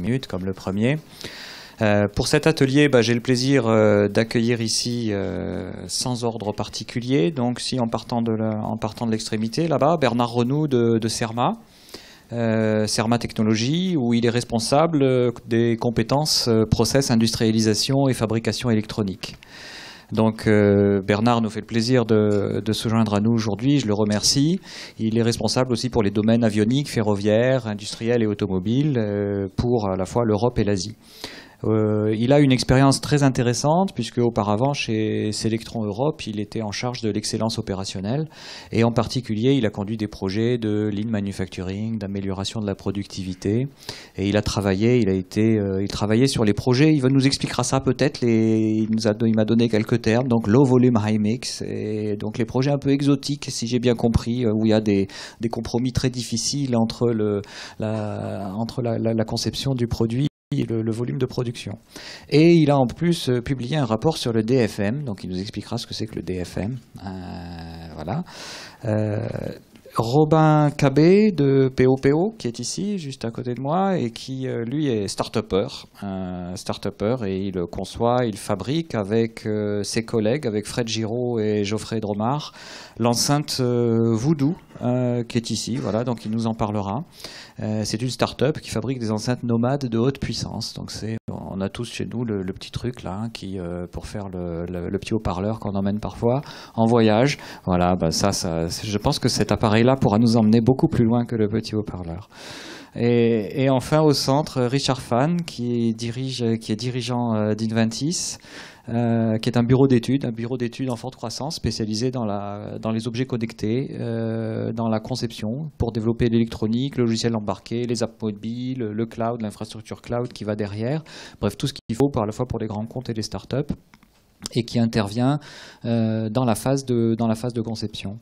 minutes comme le premier. Euh, pour cet atelier, bah, j'ai le plaisir euh, d'accueillir ici, euh, sans ordre particulier, donc si en partant de l'extrémité, là-bas, Bernard Renou de, de Cerma, euh, Cerma Technologies, où il est responsable euh, des compétences euh, process, industrialisation et fabrication électronique. Donc euh, Bernard nous fait le plaisir de, se joindre à nous aujourd'hui, je le remercie. Il est responsable aussi pour les domaines avioniques, ferroviaires, industriels et automobiles euh, pour à la fois l'Europe et l'Asie. Euh, il a une expérience très intéressante puisque auparavant chez Selectron Europe, il était en charge de l'excellence opérationnelle et en particulier, il a conduit des projets de lean manufacturing, d'amélioration de la productivité et il a travaillé, il a été, euh, il travaillait sur les projets. Il nous expliquera ça peut-être. Il nous a, il m'a donné quelques termes. Donc low volume high mix et donc les projets un peu exotiques, si j'ai bien compris, euh, où il y a des, compromis très difficiles entre le, la, entre la, conception du produit le, volume de production. Et il a en plus euh, publié un rapport sur le DFM, donc il nous expliquera ce que c'est que le DFM. Euh, voilà. Euh, Robin Cabé de POPO, qui est ici, juste à côté de moi, et qui, euh, lui, est start-upper, start-upper, et il conçoit, il fabrique avec euh, ses collègues, avec Fred Giraud et Geoffrey Dromard, l'enceinte euh, Voodoo, qui est ici, voilà, donc il nous en parlera. C'est une start-up qui fabrique des enceintes nomades de haute puissance. Donc c'est, on a tous chez nous le, petit truc là, hein, qui euh, pour faire le, petit haut-parleur qu'on emmène parfois en voyage. Voilà, bah je pense que cet appareil-là pourra nous emmener beaucoup plus loin que le petit haut-parleur. Et, enfin au centre, Richard Fan, qui dirige, qui est dirigeant euh, d'Inventis, euh, qui est un bureau d'études, un bureau d'études en forte croissance spécialisé dans, les objets connectés, euh, dans la conception pour développer l'électronique, le logiciel embarqué, les apps mobiles, le cloud, l'infrastructure cloud qui va derrière. Bref, tout ce qu'il faut à la fois pour les grands comptes et les startups et qui intervient dans la phase de conception.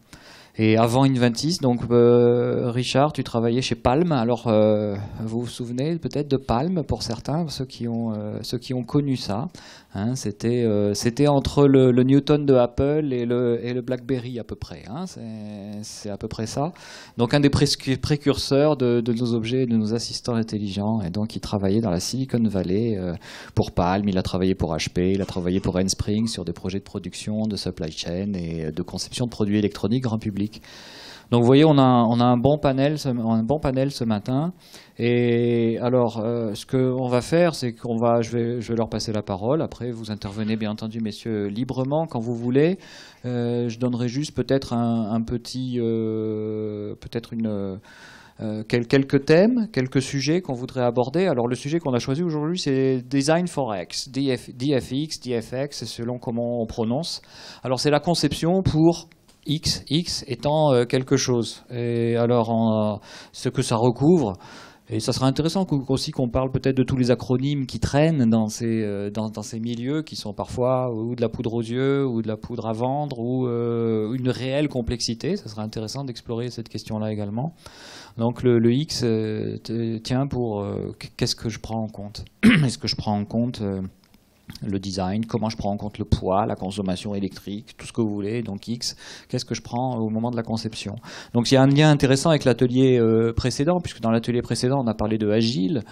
Et avant Inventis, donc euh, Richard, tu travaillais chez Palm. Alors, euh, vous vous souvenez peut-être de Palm pour certains, ceux qui ont, euh, ceux qui ont connu ça. Hein, c'était, euh, c'était entre le, le Newton de Apple et le, et le BlackBerry à peu près. Hein, c'est, à peu près ça. Donc un des précurseurs de, de nos objets, et de nos assistants intelligents. Et donc il travaillait dans la Silicon Valley euh, pour Palm. Il a travaillé pour HP, il a travaillé pour Enspring sur des projets de production, de supply chain et de conception de produits électroniques grand public. Donc vous voyez, on a, un bon panel, un bon panel ce matin. Et alors, euh, ce qu'on va faire, c'est qu'on va, je vais, je vais leur passer la parole. Après, vous intervenez bien entendu, messieurs, librement quand vous voulez. Euh, je donnerai juste peut-être un, petit, euh, peut-être une. euh, quel- quelques thèmes, quelques sujets qu'on voudrait aborder. Alors le sujet qu'on a choisi aujourd'hui, c'est Design for X, DF, DFX, DFX, selon comment on prononce. Alors c'est la conception pour X, X étant euh, quelque chose. Et alors ce que ça recouvre, et ça sera intéressant aussi qu'on parle peut-être de tous les acronymes qui traînent dans ces, euh, dans, ces milieux qui sont parfois ou de la poudre aux yeux ou de la poudre à vendre ou euh, une réelle complexité. Ça sera intéressant d'explorer cette question-là également. Donc le, X tient pour qu'est-ce que je prends en compte? Est-ce que je prends en compte le design, comment je prends en compte le poids, la consommation électrique, tout ce que vous voulez. Donc X, qu'est-ce que je prends au moment de la conception Donc il y a un lien intéressant avec l'atelier euh, précédent, puisque dans l'atelier précédent, on a parlé de agile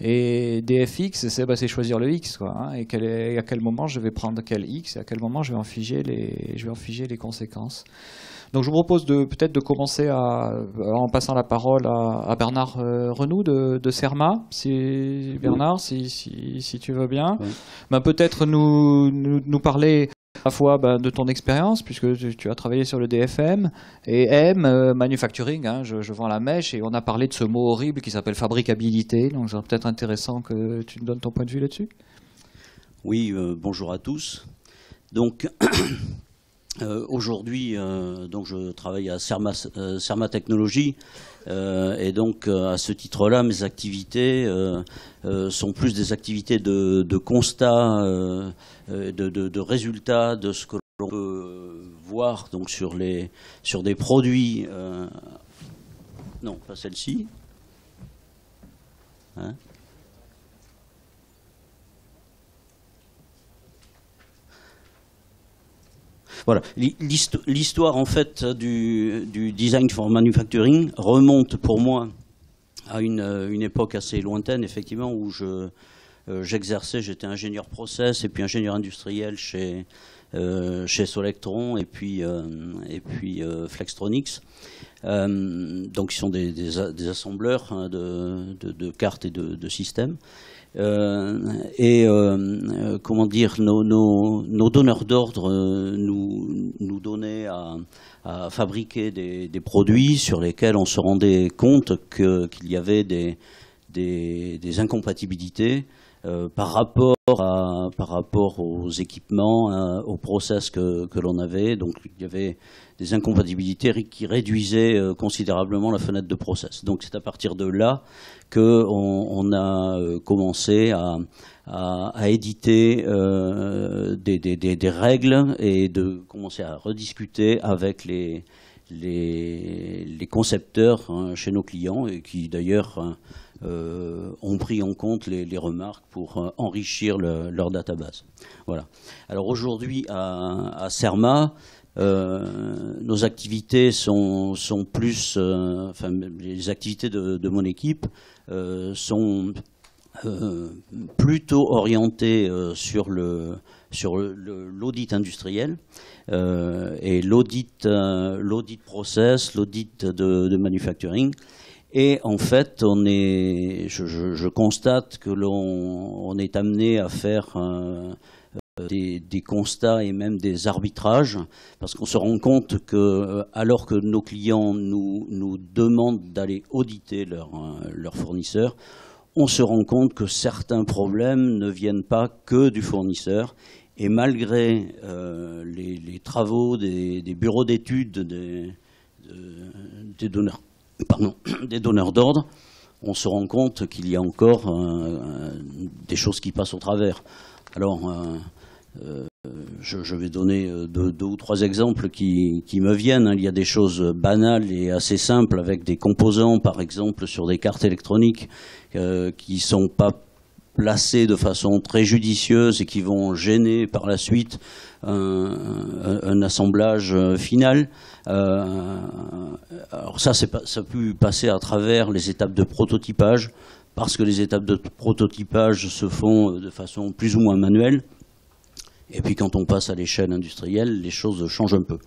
et DFX, c'est bah, choisir le X, quoi. hein, et quel est- à quel moment je vais prendre quel X, et à quel moment je vais en figer les, je vais en figer les conséquences. Donc je vous propose de peut-être de commencer à, en passant la parole à, à Bernard euh, Renou de, de Cerma, si Bernard, si, si, si tu veux bien, Oui. Ben, peut-être nous, nous, nous parler à la fois ben, de ton expérience, puisque tu, tu as travaillé sur le DFM, et M, euh, manufacturing, hein, je, je vends la mèche, et on a parlé de ce mot horrible qui s'appelle fabricabilité, donc c'est peut-être intéressant que tu nous donnes ton point de vue là-dessus. Oui, euh, bonjour à tous. Donc euh, aujourd'hui, euh, donc je travaille à Cerma, euh, Technologies euh, et donc euh, à ce titre-là, mes activités euh, sont plus des activités de, de constat, de, de- de résultats de ce que l'on peut voir donc sur les sur des produits. non, pas celle-ci. Hein Voilà. L'histo- L'histoire en fait du, du design for manufacturing remonte pour moi à une, époque assez lointaine, effectivement, où je, j'exerçais, j'étais ingénieur process et puis ingénieur industriel chez, chez Solectron et puis, et puis Flextronics. donc, ils sont des, des, assembleurs hein, de, de, cartes et de, systèmes. Et comment dire, nos, nos, nos donneurs d'ordre nous, nous donnaient à, à fabriquer des, des, produits sur lesquels on se rendait compte qu'il y avait des, des, des incompatibilités euh, par, rapport à, par rapport aux équipements, hein, aux process que, que l'on avait. Donc il y avait des incompatibilités qui réduisaient euh, considérablement la fenêtre de process. Donc c'est à partir de là qu'on on a euh, commencé à, à, éditer des, des, des, règles et de commencer à rediscuter avec les, les, les concepteurs hein, chez nos clients et qui d'ailleurs hein, euh, ont pris en compte les, remarques pour euh, enrichir le, leur database. Voilà. Alors aujourd'hui à, à Cerma, euh, nos activités sont, plus, enfin les activités de, mon équipe sont plutôt orienté euh, sur le sur l'audit industriel et l'audit process, l'audit de, manufacturing. Et en fait, on est, je, constate que l'on on est amené à faire des, des, constats et même des arbitrages, parce qu'on se rend compte que, alors que nos clients nous, demandent d'aller auditer leurs leur fournisseurs, on se rend compte que certains problèmes ne viennent pas que du fournisseur. Et malgré euh, les, travaux des, bureaux d'études des, des, donneurs, pardon, des donneurs d'ordre, on se rend compte qu'il y a encore euh, des choses qui passent au travers. Alors, euh, je, vais donner euh, deux, ou trois exemples qui, me viennent. Il y a des choses banales et assez simples avec des composants, par exemple, sur des cartes électroniques euh, qui ne sont pas placés de façon très judicieuse et qui vont gêner par la suite un, assemblage euh, final. alors ça, ça a pu passer à travers les étapes de prototypage, parce que les étapes de prototypage se font de façon plus ou moins manuelle. Et puis quand on passe à l'échelle industrielle, les choses changent un peu.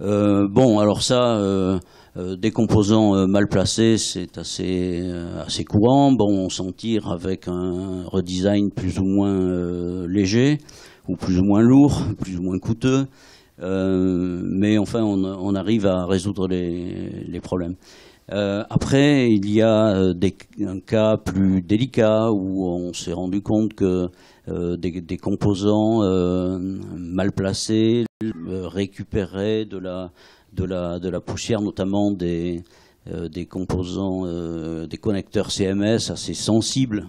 Euh, bon, alors ça, euh, euh, des composants mal placés, c'est assez, assez courant. Bon, on s'en tire avec un redesign plus ou moins léger, ou plus ou moins lourd, plus ou moins coûteux. mais enfin, on, arrive à résoudre les, problèmes. après, il y a des, un cas plus délicat où on s'est rendu compte que des, composants mal placés, euh, récupérés de la, de, la, de la poussière, notamment des, des composants, des connecteurs CMS assez sensibles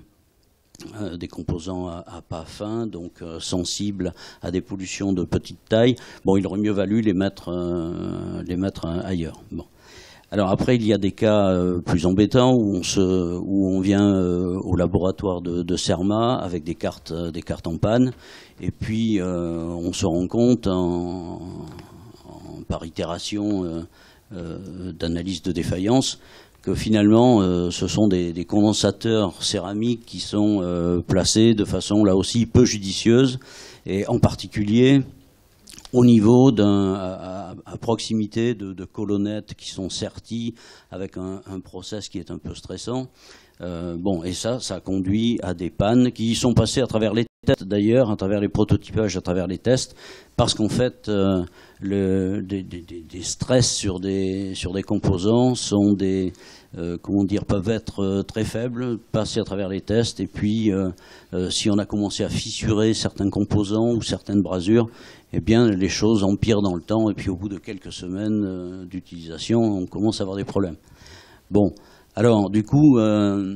des composants à, pas fin, donc sensibles à des pollutions de petite taille. Bon, il aurait mieux valu les mettre, les mettre ailleurs. Bon. Alors après, il y a des cas euh, plus embêtants où on, se, où on vient euh, au laboratoire de, de, CERMA avec des cartes, euh, des cartes en panne, et puis on se rend compte en, par itération d'analyse de défaillance que finalement ce sont des, des, condensateurs céramiques qui sont placés de façon là aussi peu judicieuse, et en particulier au niveau d'un, à, proximité de, colonnettes qui sont serties avec un, process qui est un peu stressant. Euh, bon, et ça, ça conduit à des pannes qui sont passées à travers les d'ailleurs, à travers les prototypages, à travers les tests, parce qu'en fait, euh, des, des, stress sur des, sur des composants sont des, euh, comment dire, peuvent être euh, très faibles, passer à travers les tests, et puis si on a commencé à fissurer certains composants ou certaines brasures, eh bien les choses empirent dans le temps, et puis au bout de quelques semaines d'utilisation, on commence à avoir des problèmes. Bon, alors du coup, dans,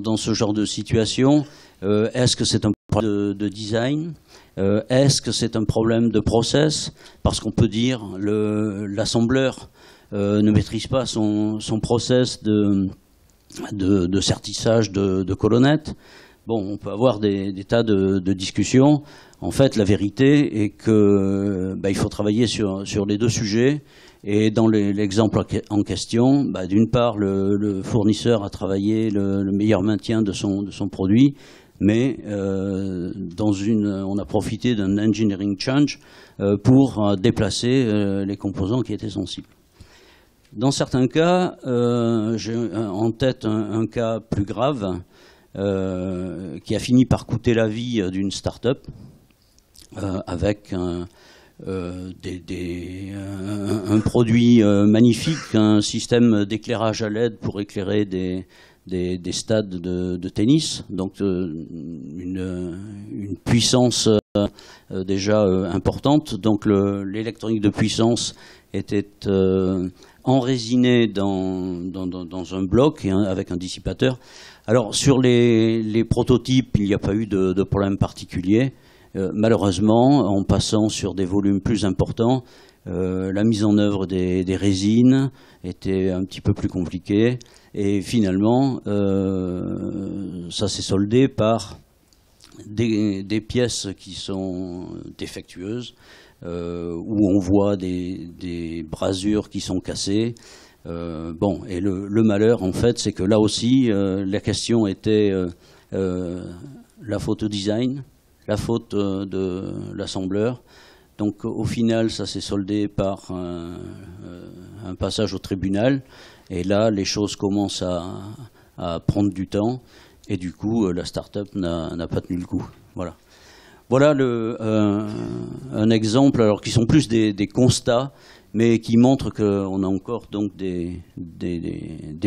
dans, ce genre de situation, est-ce que c'est un problème de, design Est-ce que c'est un problème de process? Parce qu'on peut dire l'assembleur euh, ne maîtrise pas son, son process de, de, de certissage de, colonnettes. Bon, on peut avoir des, tas de, discussions. En fait, la vérité est que bah, il faut travailler sur les deux sujets Et dans l'exemple en question, bah, d'une part, le, fournisseur a travaillé le, meilleur maintien de son, produit, mais euh, dans une, on a profité d'un engineering change euh, pour euh, déplacer les composants qui étaient sensibles. Dans certains cas, j'ai en tête un, cas plus grave qui a fini par coûter la vie d'une start-up avec un, produit magnifique, un système d'éclairage à LED pour éclairer des, des, stades de, tennis, donc euh, une, puissance euh, déjà euh, importante. Donc l'électronique de puissance était enrésinée dans, dans, un bloc avec un dissipateur. Alors sur les, prototypes, il n'y a pas eu de, problème particulier. Malheureusement, en passant sur des volumes plus importants, la mise en œuvre des, résines était un petit peu plus compliquée. Et finalement, euh, ça s'est soldé par des, pièces qui sont défectueuses, euh, où on voit des, brasures qui sont cassées. Euh, bon, et le, malheur, en fait, c'est que là aussi, la question était la au design, la faute de l'assembleur. Donc au final, ça s'est soldé par un, passage au tribunal. Et là, les choses commencent à, prendre du temps. Et du coup, euh, la start-up n'a pas tenu le coup. Voilà. Voilà euh, un exemple, alors qui sont plus des, constats, mais qui montrent qu'on a encore donc des,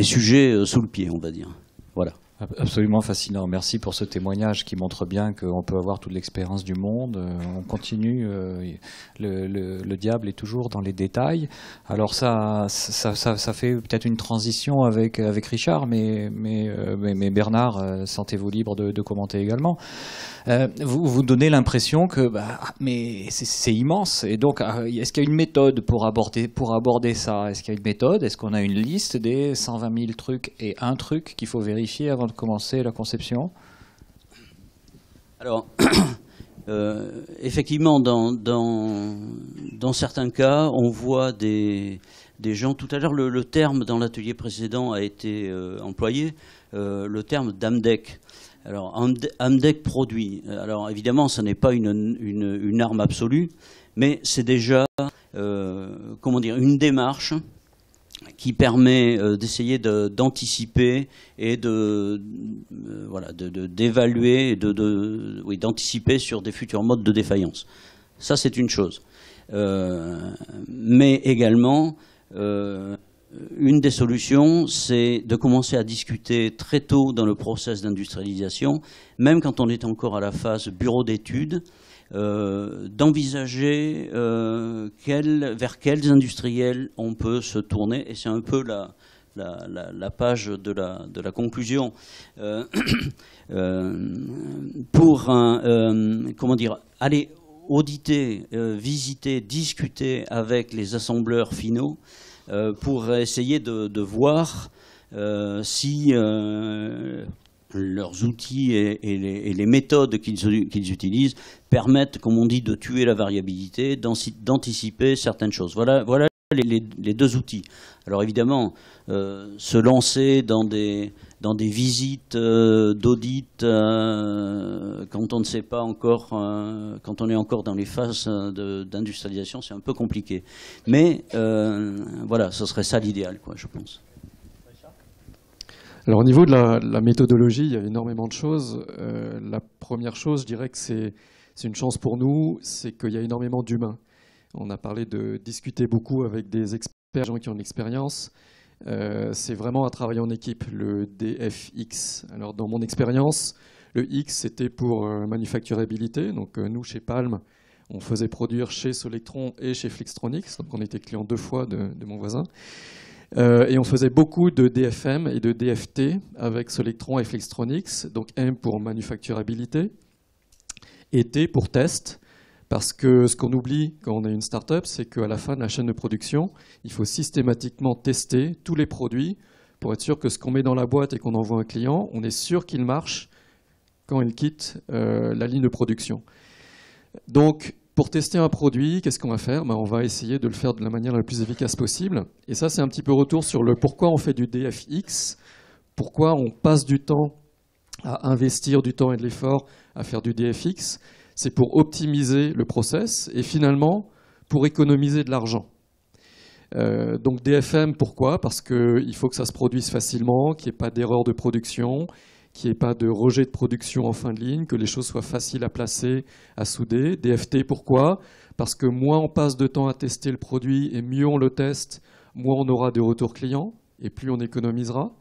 sujets euh, sous le pied, on va dire. Voilà. Absolument fascinant. Merci pour ce témoignage qui montre bien qu'on peut avoir toute l'expérience du monde. Euh, on continue. Euh, le, diable est toujours dans les détails. Alors ça, ça, ça, fait peut-être une transition avec, avec Richard, mais, mais, euh, mais, Bernard, sentez-vous libre de, commenter également. vous vous donnez l'impression que bah, c'est immense. Et donc, est-ce qu'il y a une méthode pour aborder, pour aborder ça? Est-ce qu'il y a une méthode? Est-ce qu'on a une liste des 120 000 trucs et un truc qu'il faut vérifier avant de commencer la conception Alors, euh, effectivement, dans, certains cas, on voit des, des gens. Tout à l'heure, le, terme dans l'atelier précédent a été euh, employé, euh, le terme d'AMDEC. Alors, AMDEC produit. Alors, évidemment, ce n'est pas une, une, une, arme absolue, mais c'est déjà, comment dire, une démarche qui permet euh, d'essayer d'anticiper et de euh, voilà d'évaluer de, de, oui d'anticiper sur des futurs modes de défaillance. Ça c'est une chose, euh, mais également une des solutions, c'est de commencer à discuter très tôt dans le process d'industrialisation, même quand on est encore à la phase bureau d'études, euh, d'envisager euh, vers quels industriels on peut se tourner. Et c'est un peu la, page de la, conclusion. Euh, pour aller auditer, visiter, discuter avec les assembleurs finaux pour essayer de voir si leurs outils et, les, méthodes qu'ils utilisent permettent, comme on dit, de tuer la variabilité, d'anticiper certaines choses. Voilà, voilà les, deux outils. Alors évidemment, euh, se lancer dans des, dans des visites euh, d'audit euh, quand on ne sait pas encore, quand on est encore dans les phases d'industrialisation, c'est un peu compliqué. Mais voilà, ce serait ça l'idéal, je pense. Alors au niveau de la, méthodologie, il y a énormément de choses. Euh, la première chose, je dirais que c'est une chance pour nous, c'est qu'il y a énormément d'humains. On a parlé de discuter beaucoup avec des experts, des gens qui ont de l'expérience. Euh, c'est vraiment un travail en équipe, le DFX. Alors dans mon expérience, le X c'était pour euh, manufacturabilité. Donc nous chez Palm, on faisait produire chez Solectron et chez Flextronics. Donc on était client deux fois de mon voisin. Euh, et on faisait beaucoup de DFM et de DFT avec Solectron et Flextronics, donc M pour manufacturabilité et T pour test. Parce que ce qu'on oublie quand on est une start-up, c'est qu'à la fin de la chaîne de production, il faut systématiquement tester tous les produits pour être sûr que ce qu'on met dans la boîte et qu'on envoie à un client, on est sûr qu'il marche quand il quitte euh, la ligne de production. Donc, pour tester un produit, qu'est-ce qu'on va faire? Ben, On va essayer de le faire de la manière la plus efficace possible. Et ça, c'est un petit peu retour sur le pourquoi on fait du DFX, pourquoi on passe du temps à investir du temps et de l'effort à faire du DFX. C'est pour optimiser le process et finalement pour économiser de l'argent. Euh, donc DFM, pourquoi? Parce qu'il faut que ça se produise facilement, qu'il n'y ait pas d'erreur de production, qu'il n'y ait pas de rejet de production en fin de ligne, que les choses soient faciles à placer, à souder. DFT, pourquoi? Parce que moins on passe de temps à tester le produit et mieux on le teste, moins on aura de retours clients et plus on économisera.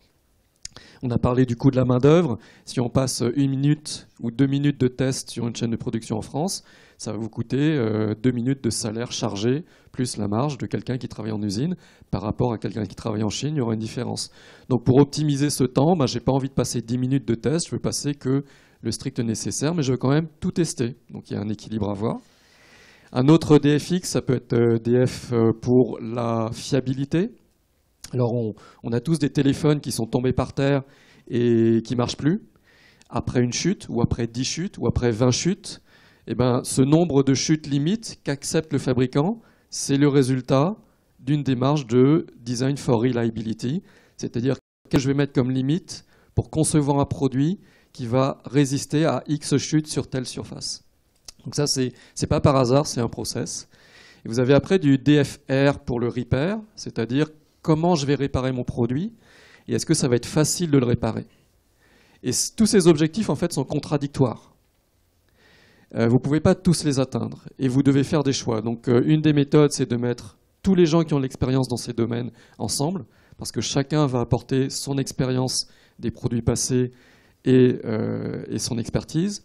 On a parlé du coût de la main-d'œuvre. Si on passe une minute ou deux minutes de test sur une chaîne de production en France, ça va vous coûter euh, deux minutes de salaire chargé, plus la marge de quelqu'un qui travaille en usine. Par rapport à quelqu'un qui travaille en Chine, il y aura une différence. Donc pour optimiser ce temps, bah, je n'ai pas envie de passer dix minutes de test, je veux passer que le strict nécessaire, mais je veux quand même tout tester. Donc il y a un équilibre à voir. Un autre DFX, ça peut être euh, DF euh, pour la fiabilité. Alors on, a tous des téléphones qui sont tombés par terre et qui ne marchent plus. Après une chute, ou après 10 chutes, ou après 20 chutes, eh ben, ce nombre de chutes limite qu'accepte le fabricant, c'est le résultat d'une démarche de design for reliability, c'est-à-dire que je vais mettre comme limite pour concevoir un produit qui va résister à X chutes sur telle surface. Donc ça, c'est n'est pas par hasard, c'est un process. Vous avez après du DFR pour le repair, c'est-à-dire comment je vais réparer mon produit et est-ce que ça va être facile de le réparer. Et tous ces objectifs, en fait, sont contradictoires. Euh, vous ne pouvez pas tous les atteindre et vous devez faire des choix. Donc euh, une des méthodes, c'est de mettre tous les gens qui ont l'expérience dans ces domaines ensemble, parce que chacun va apporter son expérience des produits passés et, euh, son expertise.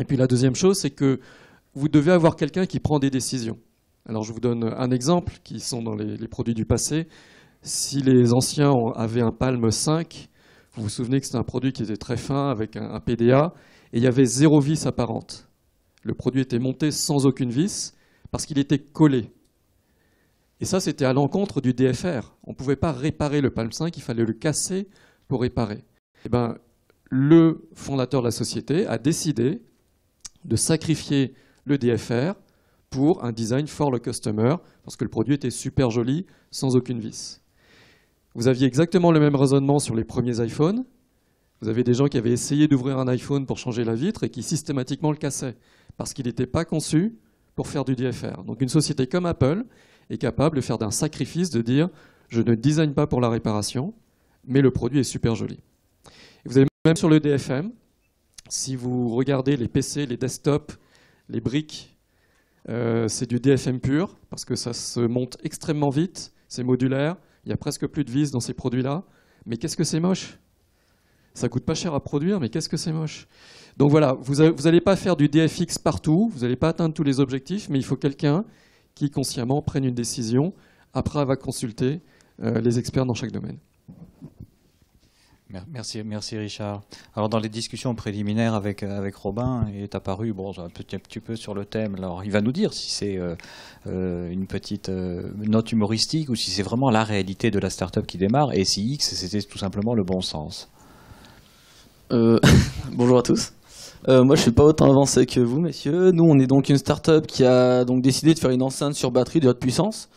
Et puis la deuxième chose, c'est que vous devez avoir quelqu'un qui prend des décisions. Alors je vous donne un exemple qui sont dans les, les produits du passé. Si les anciens avaient un Palm 5, vous vous souvenez que c'était un produit qui était très fin avec un, un PDA et il y avait zéro vis apparente. Le produit était monté sans aucune vis parce qu'il était collé. Et ça, c'était à l'encontre du DFR. On ne pouvait pas réparer le Palm 5, il fallait le casser pour réparer. Eh ben, le fondateur de la société a décidé de sacrifier le DFR pour un design for le customer, parce que le produit était super joli, sans aucune vis. Vous aviez exactement le même raisonnement sur les premiers iPhones. Vous avez des gens qui avaient essayé d'ouvrir un iPhone pour changer la vitre et qui systématiquement le cassaient parce qu'il n'était pas conçu pour faire du DFR. Donc une société comme Apple est capable de faire d'un sacrifice de dire je ne design pas pour la réparation, mais le produit est super joli. vous avez même sur le DFM, si vous regardez les PC, les desktops, les briques, euh, c'est du DFM pur, parce que ça se monte extrêmement vite, c'est modulaire, il n'y a presque plus de vis dans ces produits-là. Mais qu'est-ce que c'est moche? Ça coûte pas cher à produire, mais qu'est-ce que c'est moche? Donc voilà, vous n'allez pas faire du DFX partout, vous n'allez pas atteindre tous les objectifs, mais il faut quelqu'un qui consciemment prenne une décision. Après, va consulter euh, les experts dans chaque domaine. Merci, merci Richard. Alors dans les discussions préliminaires avec, avec Robin, il est apparu bon, un, petit, peu sur le thème. Alors il va nous dire si c'est euh, euh, une petite note humoristique ou si c'est vraiment la réalité de la start-up qui démarre et si X c'était tout simplement le bon sens. bonjour à tous. Euh, moi, je suis pas autant avancé que vous, messieurs. Nous, on est donc une start-up qui a donc décidé de faire une enceinte sur batterie de haute puissance.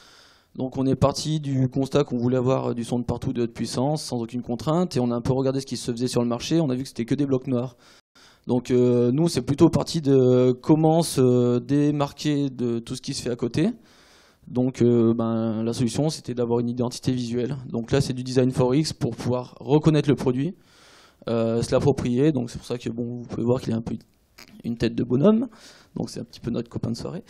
Donc, on est parti du constat qu'on voulait avoir du son de partout de haute puissance, sans aucune contrainte, et on a un peu regardé ce qui se faisait sur le marché. On a vu que c'était que des blocs noirs. Donc, euh, nous, c'est plutôt parti de comment se démarquer de tout ce qui se fait à côté. Donc, euh, ben, la solution, c'était d'avoir une identité visuelle. Donc là, c'est du design for X pour pouvoir reconnaître le produit euh, se l'approprier. Donc c'est pour ça que bon, vous pouvez voir qu'il a un peu une tête de bonhomme. Donc c'est un petit peu notre copain de soirée.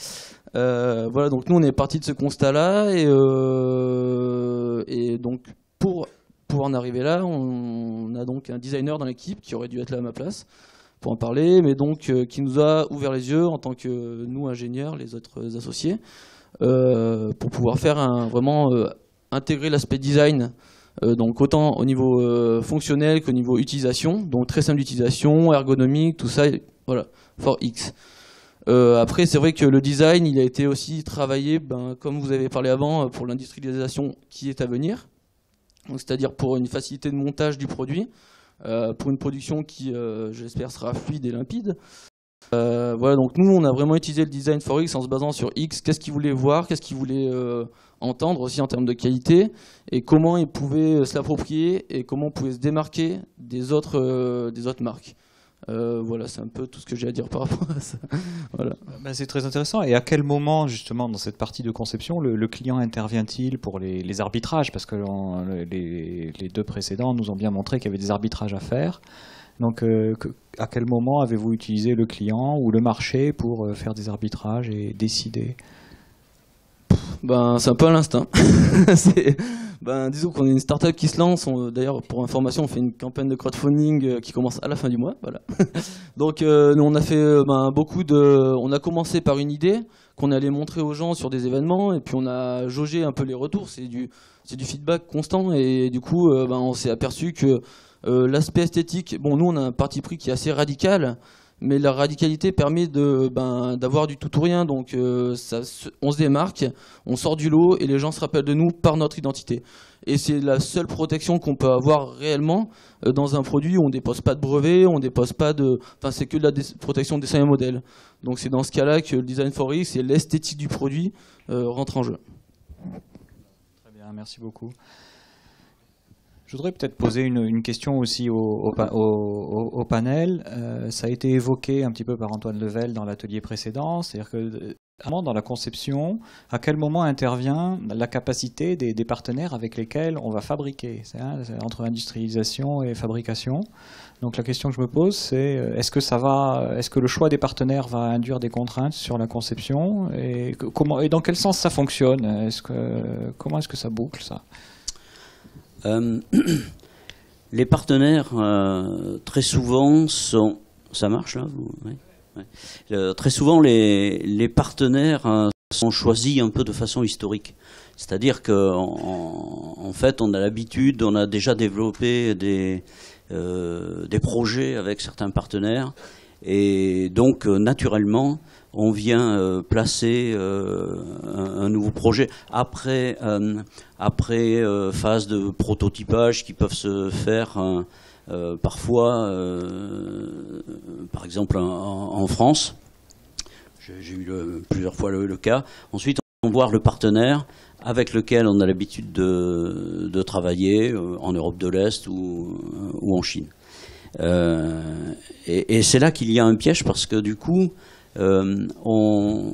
Euh, voilà, donc nous on est parti de ce constat-là et, euh, donc pour pour en arriver là, on, a donc un designer dans l'équipe qui aurait dû être là à ma place pour en parler, mais donc qui nous a ouvert les yeux en tant que nous ingénieurs, les autres associés, pour pouvoir faire vraiment intégrer l'aspect design euh, donc autant au niveau euh, fonctionnel qu'au niveau utilisation, donc très simple d'utilisation, ergonomique, tout ça, voilà, for X. Euh, après, c'est vrai que le design, il a été aussi travaillé, ben, comme vous avez parlé avant, pour l'industrialisation qui est à venir, c'est-à-dire pour une facilité de montage du produit, pour une production qui, j'espère, sera fluide et limpide. Euh, voilà, donc nous, on a vraiment utilisé le design for X en se basant sur X, qu'est-ce qu'il voulait voir, qu'est-ce qu'il voulait euh, entendre aussi en termes de qualité, et comment il pouvait se l'approprier, et comment on pouvait se démarquer des autres, des autres marques. Euh, voilà, c'est un peu tout ce que j'ai à dire par rapport à ça. voilà. Ben, c'est très intéressant. Et à quel moment, justement, dans cette partie de conception, le, client intervient-il pour les, arbitrages? Parce que les, deux précédents nous ont bien montré qu'il y avait des arbitrages à faire. Donc, euh, à quel moment avez-vous utilisé le client ou le marché pour euh, faire des arbitrages et décider ben, c'est un peu à l'instinct. ben, disons qu'on est une startup qui se lance. D'ailleurs, pour information, on fait une campagne de crowdfunding euh, qui commence à la fin du mois. Voilà. Donc, euh, nous, on a fait euh, ben, beaucoup de. On a commencé par une idée qu'on allait montrer aux gens sur des événements, et puis on a jaugé un peu les retours. C'est du, feedback constant, et du coup, ben, on s'est aperçu que l'aspect esthétique. Bon, nous, on a un parti pris qui est assez radical mais la radicalité permet de ben, d'avoir du tout ou rien. Donc euh, ça, on se démarque, on sort du lot et les gens se rappellent de nous par notre identité. Et c'est la seule protection qu'on peut avoir réellement euh, dans un produit où on dépose pas de brevet, on dépose pas de, enfin c'est que de la protection des cinq modèles. Donc c'est dans ce cas-là que le design for X et l'esthétique du produit euh, rentrent en jeu. Très bien, merci beaucoup. Je voudrais peut-être poser une, question aussi au, panel. Euh, ça a été évoqué un petit peu par Antoine Level dans l'atelier précédent, c'est-à-dire que dans la conception, à quel moment intervient la capacité des, partenaires avec lesquels on va fabriquer, entre industrialisation et fabrication. Donc la question que je me pose, c'est euh, est-ce que ça va, est-ce que le choix des partenaires va induire des contraintes sur la conception et dans quel sens ça fonctionne? Comment est-ce que ça boucle ça? Euh, les partenaires, euh, très souvent, sont. Ça marche là euh, Très souvent, les, partenaires sont choisis un peu de façon historique. C'est-à-dire qu'en en, fait, on a l'habitude, on a déjà développé des projets avec certains partenaires. Et donc, naturellement, on vient euh, placer euh, un, nouveau projet après, euh, après phase de prototypage qui peuvent se faire parfois, par exemple en, France. J'ai eu plusieurs fois le, cas. Ensuite, on va voir le partenaire avec lequel on a l'habitude de, travailler en Europe de l'Est ou, en Chine. et c'est là qu'il y a un piège parce que du coup, on,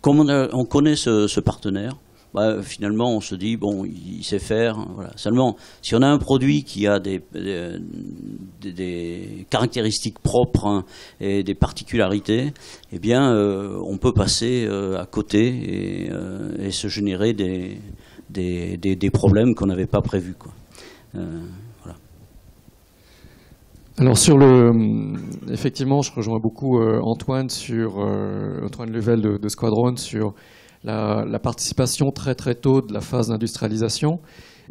comme on, connaît ce, partenaire, bah, finalement, on se dit, bon, il, sait faire. Voilà. Seulement, si on a un produit qui a des, caractéristiques propres hein, et des particularités, eh bien, euh, on peut passer euh, à côté et, se générer des, des, problèmes qu'on n'avait pas prévus. Alors sur le, effectivement, je rejoins beaucoup euh, Antoine sur euh, Antoine Level de, Squadron sur la, participation très très tôt de la phase d'industrialisation.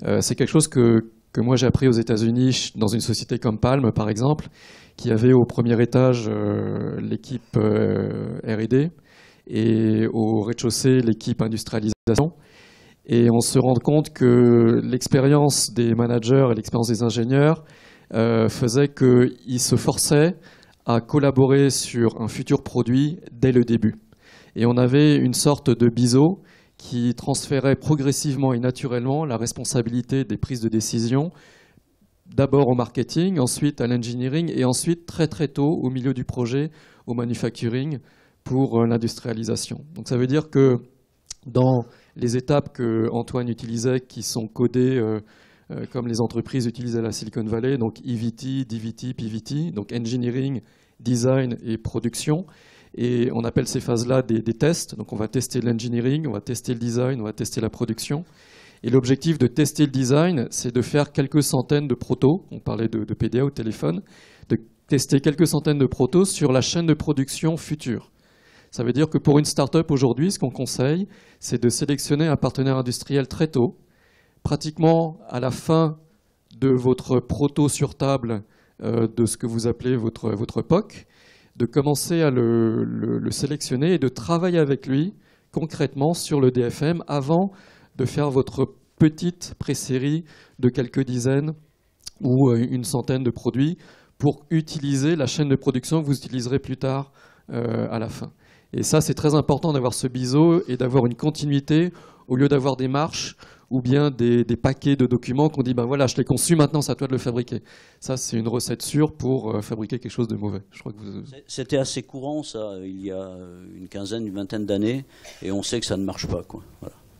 Euh, c'est quelque chose que, que moi j'ai appris aux États-Unis dans une société comme Palm par exemple, qui avait au premier étage l'équipe R&D et au rez-de-chaussée l'équipe industrialisation. Et on se rend compte que l'expérience des managers et l'expérience des ingénieurs faisait qu'ils se forçaient à collaborer sur un futur produit dès le début. Et on avait une sorte de biseau qui transférait progressivement et naturellement la responsabilité des prises de décision d'abord au marketing, ensuite à l'engineering et ensuite très très tôt au milieu du projet au manufacturing pour euh, l'industrialisation. Donc ça veut dire que dans les étapes que Antoine utilisait qui sont codées euh, comme les entreprises utilisent à la Silicon Valley, donc EVT, DVT, PVT, donc engineering, design et production. Et on appelle ces phases-là des, tests. Donc on va tester l'engineering, on va tester le design, on va tester la production. Et l'objectif de tester le design, c'est de faire quelques centaines de protos. On parlait de, de, PDA au téléphone, de tester quelques centaines de protos sur la chaîne de production future. Ça veut dire que pour une startup aujourd'hui, ce qu'on conseille, c'est de sélectionner un partenaire industriel très tôt, pratiquement à la fin de votre proto sur table euh, de ce que vous appelez votre, votre POC, de commencer à le, sélectionner et de travailler avec lui concrètement sur le DFM avant de faire votre petite pré-série de quelques dizaines ou euh, une centaine de produits pour utiliser la chaîne de production que vous utiliserez plus tard à la fin. Et ça, c'est très important d'avoir ce biseau et d'avoir une continuité au lieu d'avoir des marches ou bien des, paquets de documents qu'on dit ben voilà, je l'ai conçu, maintenant c'est à toi de le fabriquer. Ça, c'est une recette sûre pour euh, fabriquer quelque chose de mauvais. C'était assez courant ça il y a une quinzaine, une vingtaine d'années, et on sait que ça ne marche pas. Quoi.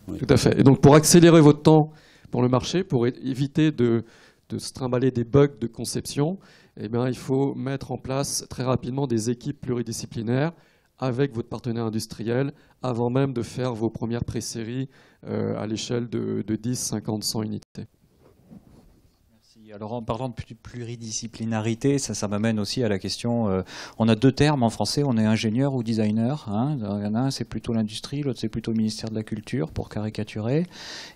Tout à fait. Et donc pour accélérer votre temps pour le marché, pour éviter de, de se trimballer des bugs de conception, eh bien, il faut mettre en place très rapidement des équipes pluridisciplinaires avec votre partenaire industriel avant même de faire vos premières pré-séries euh, à l'échelle de, de 10, 50, 100 unités. Alors en parlant de pluridisciplinarité, ça, ça m'amène aussi à la question, euh, on a deux termes en français, on est ingénieur ou designer. Hein. Il y en a un c'est plutôt l'industrie, l'autre c'est plutôt le ministère de la Culture pour caricaturer.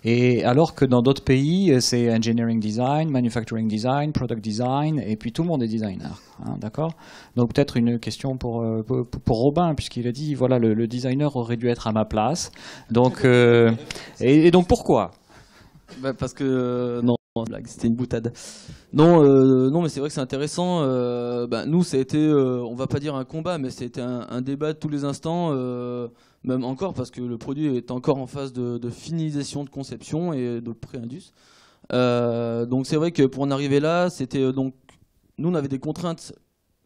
Et alors que dans d'autres pays, c'est engineering design, manufacturing design, product design, et puis tout le monde est designer. Hein, D'accord? Donc peut-être une question pour, euh, pour, Robin, puisqu'il a dit, voilà, le, designer aurait dû être à ma place. Donc, euh, et, donc pourquoi? Bah, parce que non, c'était une boutade. Non, euh, non, mais c'est vrai que c'est intéressant. Euh, bah, nous, ça a été, euh, on va pas dire un combat, mais c'était un, un, débat de tous les instants, même encore parce que le produit est encore en phase de, de finalisation de conception et de pré-indus. donc c'est vrai que pour en arriver là, c'était donc nous on avait des contraintes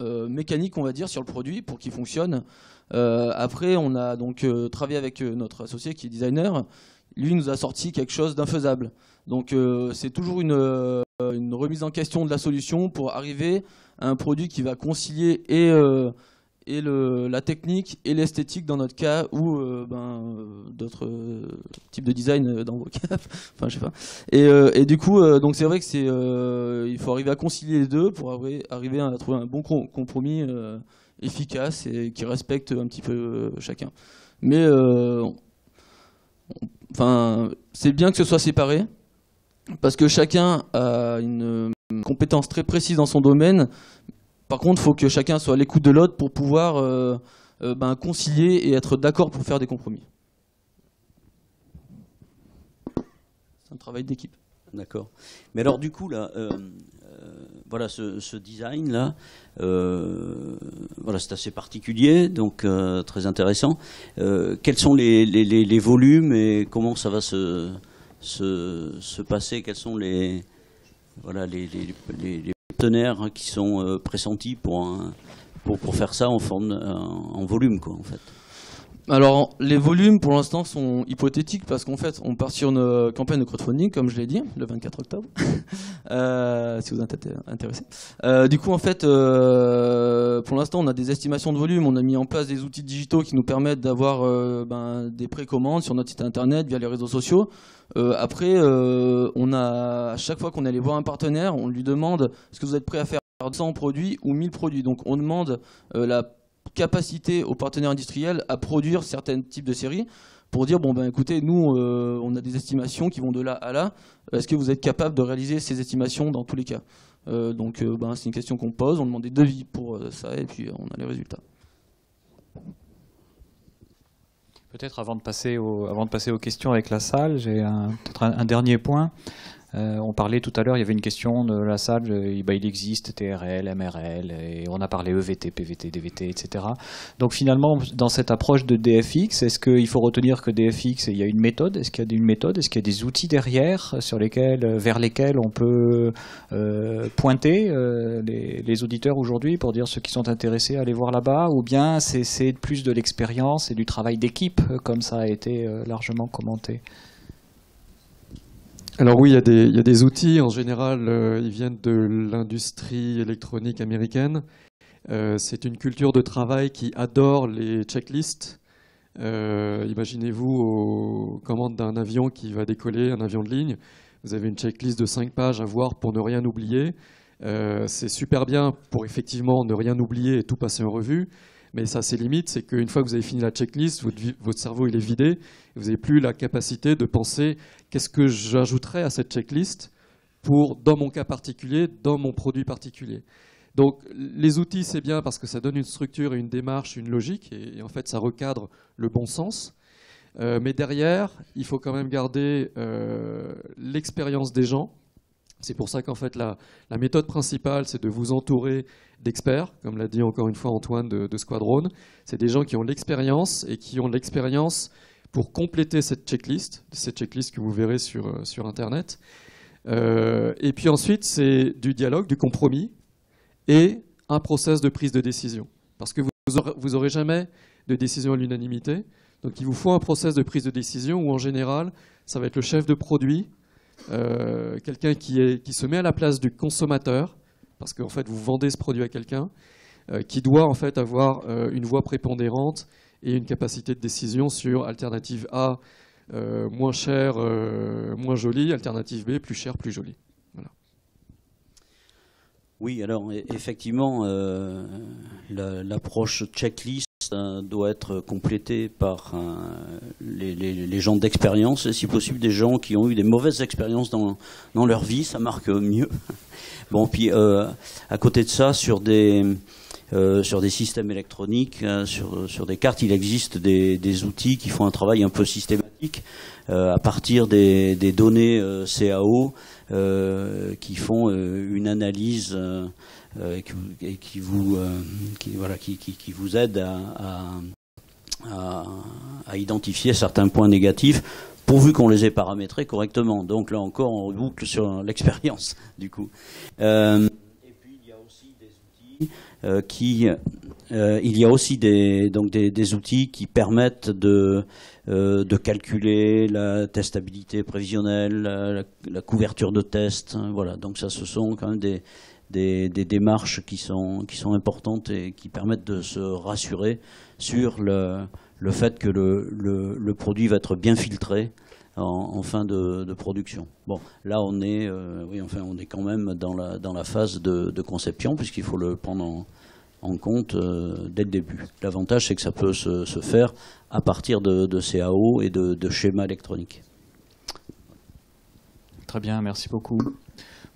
mécaniques, on va dire, sur le produit pour qu'il fonctionne. après, on a donc travaillé avec notre associé qui est designer. Lui nous a sorti quelque chose d'infaisable. Donc euh, c'est toujours euh, une, remise en question de la solution pour arriver à un produit qui va concilier et, euh, et la technique et l'esthétique dans notre cas ou ben, d'autres types de design dans vos cas. enfin, je sais pas. Et, du coup, donc c'est vrai que c'est il faut arriver à concilier les deux pour arriver à trouver un bon compromis efficace et qui respecte un petit peu chacun. Mais enfin, c'est bien que ce soit séparé parce que chacun a une compétence très précise dans son domaine. Par contre, il faut que chacun soit à l'écoute de l'autre pour pouvoir euh, euh, ben, concilier et être d'accord pour faire des compromis. C'est un travail d'équipe. D'accord. Mais alors du coup là, euh, voilà ce, design là, voilà c'est assez particulier, donc très intéressant. quels sont les, volumes et comment ça va se se, passer Quels sont les, voilà, les, les, partenaires qui sont euh, pressentis pour, pour, pour, faire ça en, forme, en volume quoi, en fait alors, les volumes pour l'instant sont hypothétiques parce qu'en fait, on part sur une campagne de crowdfunding, comme je l'ai dit, le 24 octobre, euh, si vous êtes intéressé. Euh, du coup, en fait, euh, pour l'instant, on a des estimations de volume. On a mis en place des outils digitaux qui nous permettent d'avoir ben, des précommandes sur notre site internet via les réseaux sociaux. après, on a à chaque fois qu'on allait voir un partenaire, on lui demande est-ce que vous êtes prêt à faire 100 produits ou 1000 produits? Donc, on demande la capacité aux partenaires industriels à produire certains types de séries pour dire bon ben écoutez nous euh, on a des estimations qui vont de là à là. Est-ce que vous êtes capable de réaliser ces estimations dans tous les cas? Euh, donc euh, ben, c'est une question qu'on pose on demande des devis pour ça et puis on a les résultats. Peut-être avant de passer avant de passer aux questions avec la salle, j'ai peut-être un, dernier point. Euh, on parlait tout à l'heure, il y avait une question de la salle, euh, bah, il existe TRL, MRL, et on a parlé EVT, PVT, DVT, etc. Donc finalement, dans cette approche de DFX, est-ce qu'il faut retenir que DFX, il y a une méthode? Est-ce qu'il y a une méthode? Est-ce qu'il y a des outils derrière sur lesquels, vers lesquels on peut euh, pointer les, auditeurs aujourd'hui pour dire ceux qui sont intéressés à aller voir là-bas Ou bien c'est plus de l'expérience et du travail d'équipe, comme ça a été largement commenté? Alors oui, il y, a des, outils. En général, euh, ils viennent de l'industrie électronique américaine. Euh, c'est une culture de travail qui adore les checklists. Euh, imaginez-vous aux commandes d'un avion qui va décoller, un avion de ligne. Vous avez une checklist de 5 pages à voir pour ne rien oublier. c'est super bien pour effectivement ne rien oublier et tout passer en revue. Mais ça, c'est limite, c'est qu'une fois que vous avez fini la checklist, votre, votre cerveau il est vidé, vous n'avez plus la capacité de penser qu'est-ce que j'ajouterais à cette checklist pour, dans mon cas particulier, dans mon produit particulier. Donc les outils, c'est bien parce que ça donne une structure une démarche, une logique, et, en fait ça recadre le bon sens. Euh, mais derrière, il faut quand même garder euh, l'expérience des gens. C'est pour ça qu'en fait, la, méthode principale, c'est de vous entourer d'experts, comme l'a dit encore une fois Antoine de, Squadron. C'est des gens qui ont l'expérience et qui ont l'expérience pour compléter cette checklist, cette checklist que vous verrez sur, euh, Internet. Euh, et puis ensuite, c'est du dialogue, du compromis et un process de prise de décision. Parce que vous n'aurez jamais de décision à l'unanimité. Donc il vous faut un process de prise de décision où en général, ça va être le chef de produit, euh, quelqu'un qui, se met à la place du consommateur, parce qu'en fait vous vendez ce produit à quelqu'un, euh, qui doit en fait avoir euh, une voix prépondérante et une capacité de décision sur alternative A, moins cher, moins jolie, alternative B, plus cher, plus jolie. Oui, alors e-, effectivement, l'approche checklist doit être complété par euh, les, gens d'expérience, et si possible des gens qui ont eu des mauvaises expériences dans, leur vie, ça marque mieux. Bon, puis euh, à côté de ça, sur des, euh, sur des systèmes électroniques, sur, sur des cartes, il existe des, outils qui font un travail un peu systématique à partir des, des données CAO qui font une analyse euh, et, qui, vous, euh, qui, voilà, qui, qui, vous aide à, à, identifier certains points négatifs pourvu qu'on les ait paramétrés correctement. Donc là encore, on boucle sur l'expérience, du coup. Euh, et puis il y a aussi des outils qui, il y a aussi des, donc des, des outils qui permettent de, de calculer la testabilité prévisionnelle, la, la, couverture de test. Hein, voilà, donc ça, ce sont quand même des, des, démarches qui sont, qui sont importantes et qui permettent de se rassurer sur le, le fait que le, le, produit va être bien filtré en, fin de, production. Bon, là on est, euh, oui, enfin, on est quand même dans la, dans la phase de, conception puisqu'il faut le prendre en, compte euh, dès le début. L'avantage, c'est que ça peut se, faire à partir de, de CAO et de, de schémas électroniques. Très bien, merci beaucoup.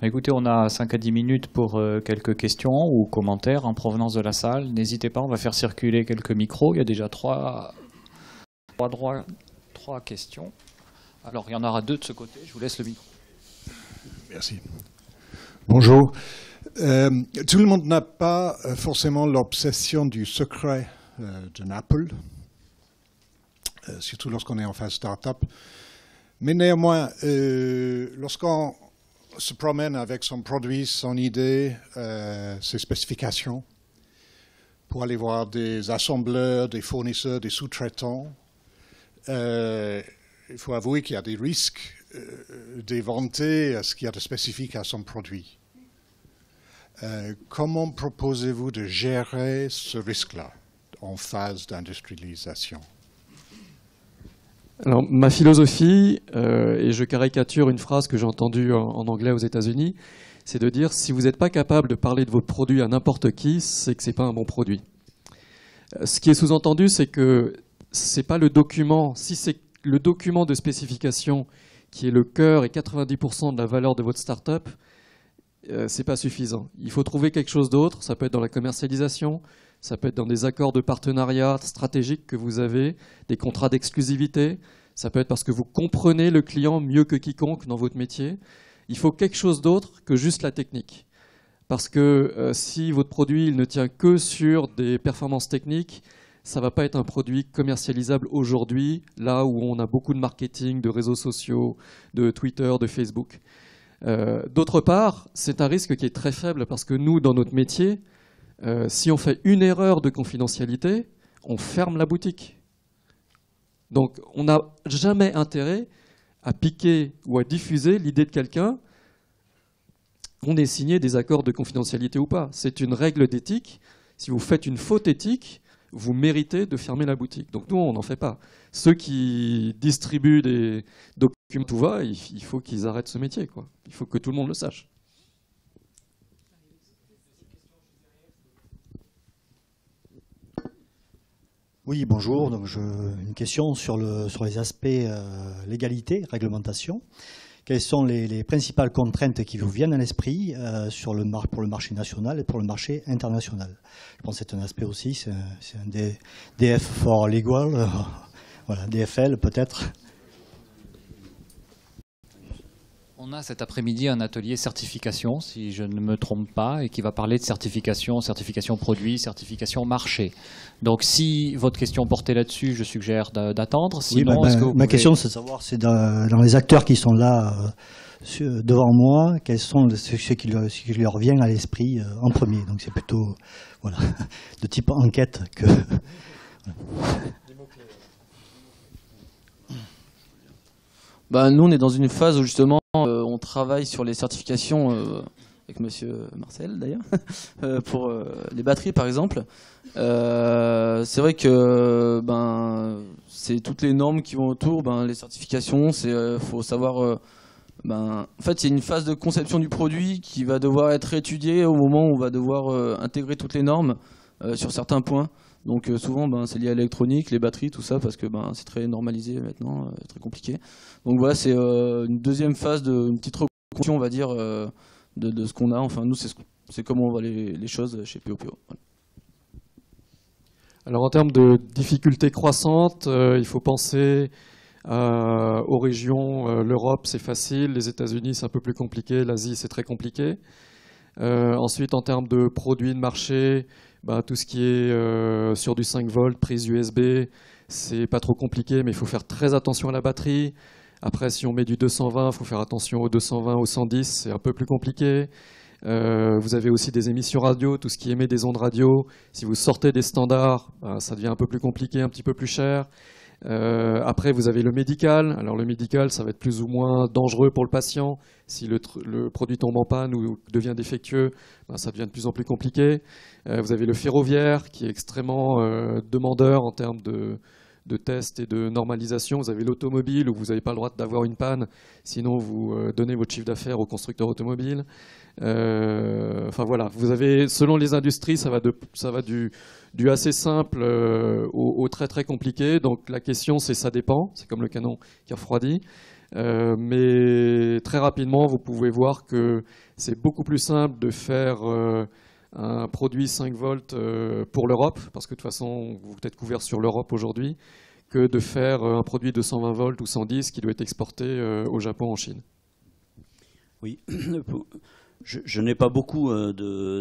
Écoutez, on a 5 à 10 minutes pour euh, quelques questions ou commentaires en provenance de la salle. N'hésitez pas, on va faire circuler quelques micros. Il y a déjà trois, trois, trois questions. Alors, il y en aura deux de ce côté. Je vous laisse le micro. Merci. Bonjour. Euh, tout le monde n'a pas euh, forcément l'obsession du secret de Apple, surtout lorsqu'on est en phase startup. Mais néanmoins, lorsqu'on se promène avec son produit, son idée, euh, ses spécifications, pour aller voir des assembleurs, des fournisseurs, des sous-traitants. Euh, il faut avouer qu'il y a des risques euh, d'éventer ce qu'il y a de spécifique à son produit. comment proposez-vous de gérer ce risque-là en phase d'industrialisation? Alors, ma philosophie, euh, et je caricature une phrase que j'ai entendue en, anglais aux États-Unis, c'est de dire si vous n'êtes pas capable de parler de votre produit à n'importe qui, c'est que ce n'est pas un bon produit. Euh, ce qui est sous-entendu, c'est que c'est pas le document, si c'est le document de spécification qui est le cœur et 90% de la valeur de votre startup, euh, c'est pas suffisant. Il faut trouver quelque chose d'autre. Ça peut être dans la commercialisation, ça peut être dans des accords de partenariat stratégiques que vous avez, des contrats d'exclusivité. Ça peut être parce que vous comprenez le client mieux que quiconque dans votre métier. Il faut quelque chose d'autre que juste la technique. Parce que euh, si votre produit il ne tient que sur des performances techniques, ça ne va pas être un produit commercialisable aujourd'hui, là où on a beaucoup de marketing, de réseaux sociaux, de Twitter, de Facebook. Euh, d'autre part, c'est un risque qui est très faible parce que nous, dans notre métier, euh, si on fait une erreur de confidentialité, on ferme la boutique. Donc on n'a jamais intérêt à piquer ou à diffuser l'idée de quelqu'un qu'on ait signé des accords de confidentialité ou pas. C'est une règle d'éthique. Si vous faites une faute éthique, vous méritez de fermer la boutique. Donc nous, on n'en fait pas. Ceux qui distribuent des documents tout il faut qu'ils arrêtent ce métier. Il faut que tout le monde le sache. Oui, bonjour. Donc, je, une question sur, le, sur les aspects euh, légalité, réglementation. Quelles sont les, principales contraintes qui vous viennent à l'esprit euh, sur le pour le marché national et pour le marché international? Je pense que c'est un aspect aussi, c'est un, DF for legal, euh, voilà, DFL peut-être. On a cet après-midi un atelier certification, si je ne me trompe pas, et qui va parler de certification, certification produit, certification marché. Donc si votre question portait là-dessus, je suggère d'attendre. Oui, bah, ma, question, c'est de savoir, c'est dans, les acteurs qui sont là euh, devant moi, quels sont ce, qui, leur vient à l'esprit euh, en premier. Donc c'est plutôt voilà, de type enquête que... Bah, nous, on est dans une phase où justement euh, on travaille sur les certifications euh, avec Monsieur Marcel d'ailleurs euh, pour les batteries par exemple. c'est vrai que ben c'est toutes les normes qui vont autour, ben les certifications, c'est faut savoir ben, en fait, c'est une phase de conception du produit qui va devoir être étudiée au moment où on va devoir intégrer toutes les normes sur certains points. Donc souvent, ben, c'est lié à l'électronique, les batteries, tout ça, parce que ben, c'est très normalisé maintenant, très compliqué. Donc voilà, c'est euh, une deuxième phase, de, une petite reconstruction, on va dire, euh, de, ce qu'on a. Enfin, nous, c'est comment on voit les, choses chez POPO. Alors en termes de difficultés croissantes, euh, il faut penser aux régions. L'Europe, c'est facile. Les États-Unis, c'est un peu plus compliqué. L'Asie, c'est très compliqué. ensuite, en termes de produits de marché, bah, tout ce qui est sur du 5 volts, prise USB, c'est pas trop compliqué, mais il faut faire très attention à la batterie. Après, si on met du 220, il faut faire attention au 220, au 110, c'est un peu plus compliqué. Euh, vous avez aussi des émissions radio, tout ce qui émet des ondes radio. Si vous sortez des standards, ben, ça devient un peu plus compliqué, un petit peu plus cher. Euh, après, vous avez le médical. Alors le médical, ça va être plus ou moins dangereux pour le patient. Si le, produit tombe en panne ou devient défectueux, ben, ça devient de plus en plus compliqué. Euh, vous avez le ferroviaire qui est extrêmement demandeur en termes de, de tests et de normalisation. Vous avez l'automobile où vous n'avez pas le droit d'avoir une panne, sinon vous euh, donnez votre chiffre d'affaires au constructeur automobile. Euh, enfin voilà, vous avez, selon les industries, ça va, de, ça va du, assez simple euh, au, très très compliqué. Donc la question c'est ça dépend, c'est comme le canon qui refroidit. mais très rapidement, vous pouvez voir que c'est beaucoup plus simple de faire un produit 5 volts euh, pour l'Europe, parce que de toute façon, vous êtes couvert sur l'Europe aujourd'hui, que de faire euh, un produit de 120 volts ou 110 qui doit être exporté euh, au Japon, en Chine. Oui, je, n'ai pas beaucoup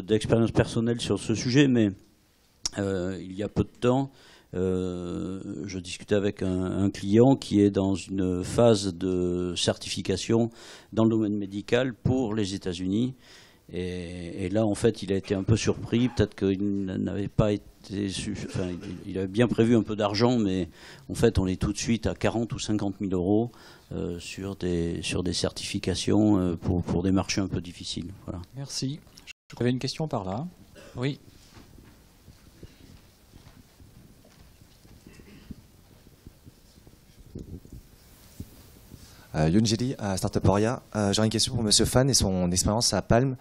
d'expérience personnelle sur ce sujet, mais il y a peu de temps, je discutais avec un, client qui est dans une phase de certification dans le domaine médical pour les États-Unis et, là, en fait, il a été un peu surpris. Peut-être qu'il n'avait pas été. Enfin, il avait bien prévu un peu d'argent, mais en fait, on est tout de suite à 40 ou 50 000 euros euh, sur, des, sur des certifications euh, pour, pour des marchés un peu difficiles. Voilà. Merci. J'avais une question par là. Oui. Euh, Yunjili à Startuporia. Euh, J'aurais une question pour Monsieur Fan et son expérience à Palm.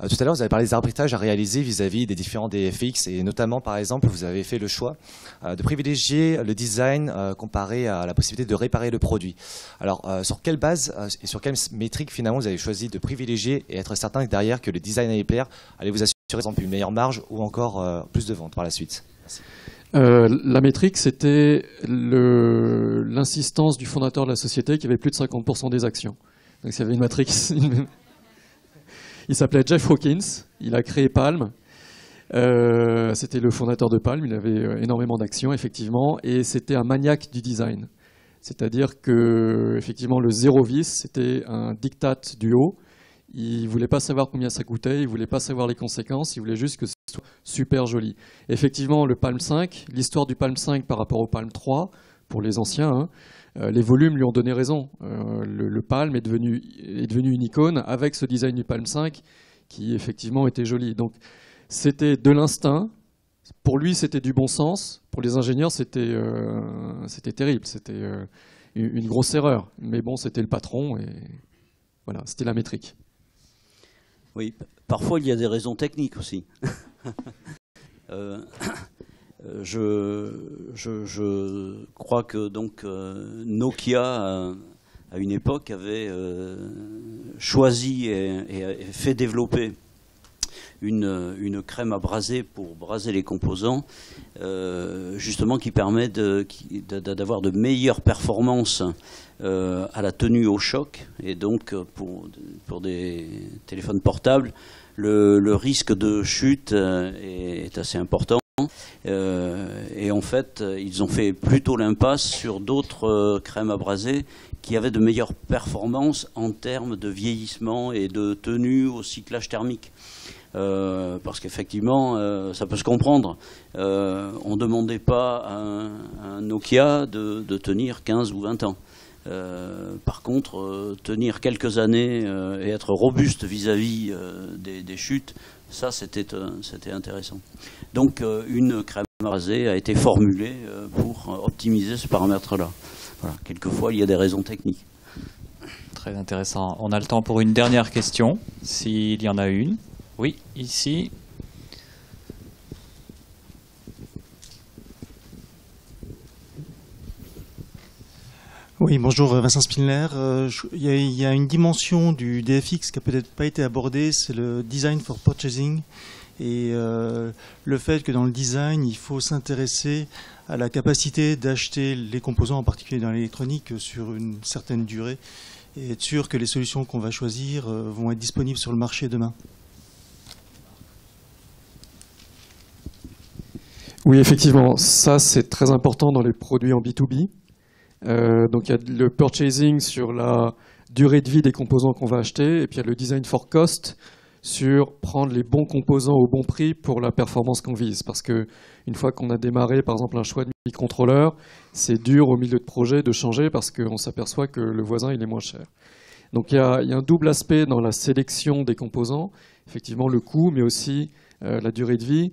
Euh, tout à l'heure, vous avez parlé des arbitrages à réaliser vis-à-vis des différents DFX et notamment, par exemple, vous avez fait le choix de privilégier le design comparé à la possibilité de réparer le produit. Alors, sur quelle base et sur quelle métrique finalement vous avez choisi de privilégier et être certain que derrière que le design allait plaire, allez vous assurer par exemple une meilleure marge ou encore plus de ventes par la suite? Euh, la métrique, c'était l'insistance du fondateur de la société qui avait plus de 50% des actions. Donc, il une il s'appelait Jeff Hawkins. Il a créé Palm. Euh, c'était le fondateur de Palm. Il avait euh, énormément d'actions, effectivement, et c'était un maniaque du design. C'est-à-dire que, effectivement, le zéro vice, c'était un diktat du haut. Il voulait pas savoir combien ça coûtait, il voulait pas savoir les conséquences, il voulait juste que ce soit super joli. Effectivement, le Palm 5, l'histoire du Palm 5 par rapport au Palm 3, pour les anciens, hein, euh, les volumes lui ont donné raison. Euh, le, Palm est devenu, une icône avec ce design du Palm 5 qui effectivement était joli. Donc c'était de l'instinct. Pour lui, c'était du bon sens. Pour les ingénieurs, c'était euh, c'était terrible. C'était une grosse erreur. Mais bon, c'était le patron et voilà, c'était la métrique. Oui, parfois il y a des raisons techniques aussi. Euh, euh, je, crois que donc euh, Nokia à une époque avait choisi et, fait développer une, crème à braser pour braser les composants, justement qui permet d'avoir de, meilleures performances à la tenue au choc. Et donc, pour, des téléphones portables, le, risque de chute est assez important. Euh, et en fait, ils ont fait plutôt l'impasse sur d'autres euh, crèmes à braser qui avaient de meilleures performances en termes de vieillissement et de tenue au cyclage thermique. Euh, parce qu'effectivement, ça peut se comprendre. on ne demandait pas à un, Nokia de, tenir 15 ou 20 ans. par contre, tenir quelques années et être robuste vis-à-vis des, chutes, ça, c'était intéressant. Donc euh, une crème rasée a été formulée euh, pour optimiser ce paramètre-là. Quelquefois, il y a des raisons techniques. Très intéressant. On a le temps pour une dernière question, s'il y en a une. Oui, ici. Oui, bonjour Vincent Spinler. Euh, il y, a une dimension du DFX qui n'a peut-être pas été abordée, c'est le design for purchasing et euh, le fait que dans le design, il faut s'intéresser à la capacité d'acheter les composants, en particulier dans l'électronique, sur une certaine durée, et être sûr que les solutions qu'on va choisir euh, vont être disponibles sur le marché demain. Oui, effectivement, ça c'est très important dans les produits en B2B. Euh, donc il y a le purchasing sur la durée de vie des composants qu'on va acheter, et puis il y a le design for cost sur prendre les bons composants au bon prix pour la performance qu'on vise. Parce que une fois qu'on a démarré, par exemple, un choix de microcontrôleur, c'est dur au milieu de projet de changer parce qu'on s'aperçoit que le voisin il est moins cher. Donc il y, a, un double aspect dans la sélection des composants, effectivement le coût, mais aussi euh, la durée de vie.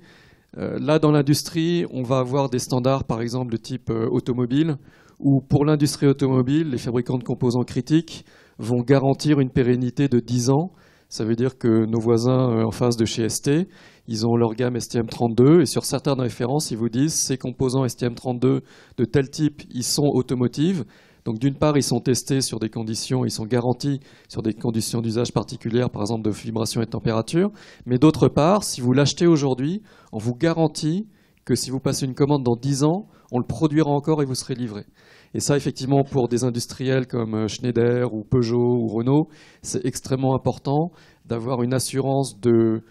Euh, là, dans l'industrie, on va avoir des standards, par exemple, de type euh, automobile, où pour l'industrie automobile, les fabricants de composants critiques vont garantir une pérennité de 10 ans ça veut dire que nos voisins euh, en face de chez ST, ils ont leur gamme STM32 et sur certaines références, ils vous disent ces composants STM32 de tel type, ils sont automotives. Donc d'une part, ils sont testés sur des conditions, ils sont garantis sur des conditions d'usage particulières, par exemple de vibration et de température. Mais d'autre part, si vous l'achetez aujourd'hui, on vous garantit que si vous passez une commande dans 10 ans, on le produira encore et vous serez livré. Et ça, effectivement, pour des industriels comme euh, Schneider ou Peugeot ou Renault, c'est extrêmement important d'avoir une assurance de,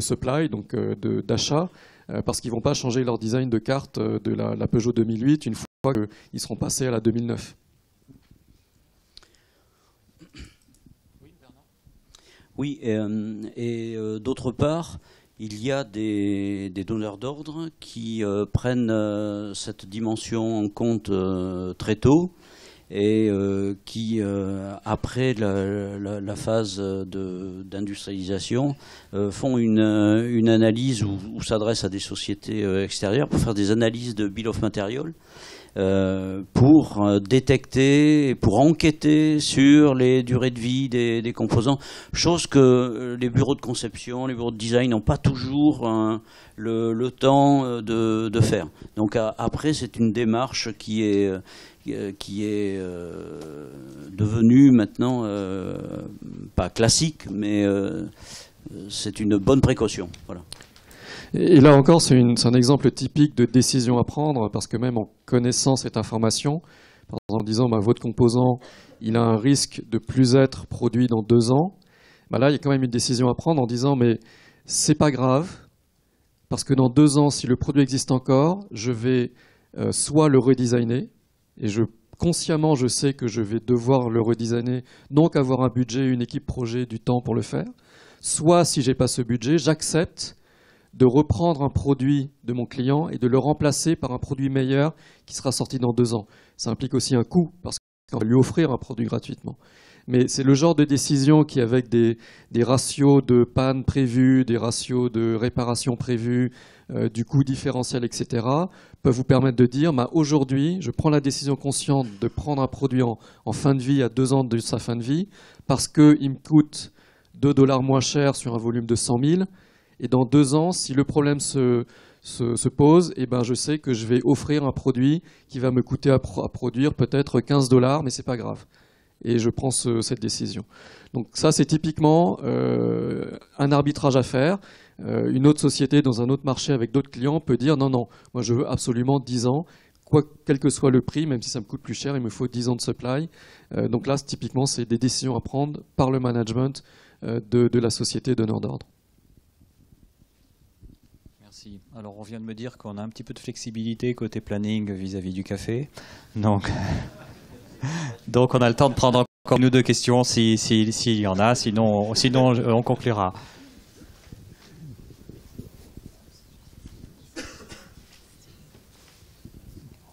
supply, donc euh, d'achat, euh, parce qu'ils ne vont pas changer leur design de carte de la, Peugeot 2008 une fois qu'ils seront passés à la 2009. Oui, et d'autre part, il y a des, donneurs d'ordre qui euh, prennent euh, cette dimension en compte euh, très tôt et qui, après la, phase d'industrialisation, font une, analyse ou, ou s'adressent à des sociétés extérieures pour faire des analyses de bill of material euh, pour euh, détecter pour enquêter sur les durées de vie des, composants, chose que euh, les bureaux de conception, les bureaux de design n'ont pas toujours hein, le, temps de, faire. Donc après, c'est une démarche qui est qui est devenue maintenant pas classique, mais c'est une bonne précaution. Voilà. Et là encore, c'est un exemple typique de décision à prendre, parce que même en connaissant cette information, par exemple en disant bah, votre composant, il a un risque de plus être produit dans deux ans, bah là, il y a quand même une décision à prendre en disant mais c'est pas grave, parce que dans deux ans, si le produit existe encore, je vais euh, soit le redesigner, et je consciemment, je sais que je vais devoir le redesigner, donc avoir un budget, une équipe projet, du temps pour le faire. Soit, si j'ai pas ce budget, j'accepte de reprendre un produit de mon client et de le remplacer par un produit meilleur qui sera sorti dans deux ans. Ça implique aussi un coût parce qu'on va lui offrir un produit gratuitement. Mais c'est le genre de décision qui, avec des, ratios de panne prévus, des ratios de réparation prévus, euh, du coût différentiel, etc., peuvent vous permettre de dire bah, aujourd'hui, je prends la décision consciente de prendre un produit en, en, fin de vie à deux ans de sa fin de vie parce qu'il me coûte 2 dollars moins cher sur un volume de 100 000 et dans deux ans, si le problème se, se, pose, eh ben, je sais que je vais offrir un produit qui va me coûter à, produire peut-être 15 dollars, mais ce n'est pas grave. et je prends cette décision. Donc ça, c'est typiquement euh, un arbitrage à faire. Euh, une autre société dans un autre marché avec d'autres clients peut dire non, non, moi je veux absolument 10 ans, quel que soit le prix, même si ça me coûte plus cher, il me faut 10 ans de supply. Euh, donc là, typiquement, c'est des décisions à prendre par le management de, la société donneur d'ordre. Alors on vient de me dire qu'on a un petit peu de flexibilité côté planning vis-à-vis du café. Donc, donc on a le temps de prendre encore une ou deux questions s'il si, si, y en a, sinon, sinon on conclura.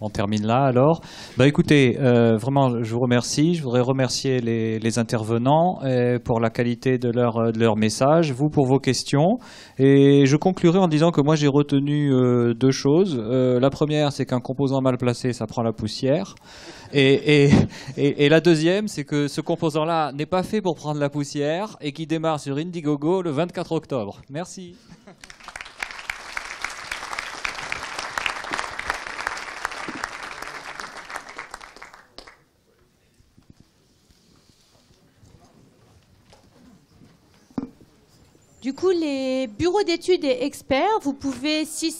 On termine là alors. Bah écoutez, euh, vraiment, je vous remercie. Je voudrais remercier les, intervenants euh, pour la qualité de leur, euh, de leur message, vous pour vos questions. Et je conclurai en disant que moi j'ai retenu deux choses. la première, c'est qu'un composant mal placé, ça prend la poussière. Et, et, et la deuxième, c'est que ce composant-là n'est pas fait pour prendre la poussière et qui démarre sur Indiegogo le 24 octobre. Merci. Du coup, les bureaux d'études et experts, vous pouvez, si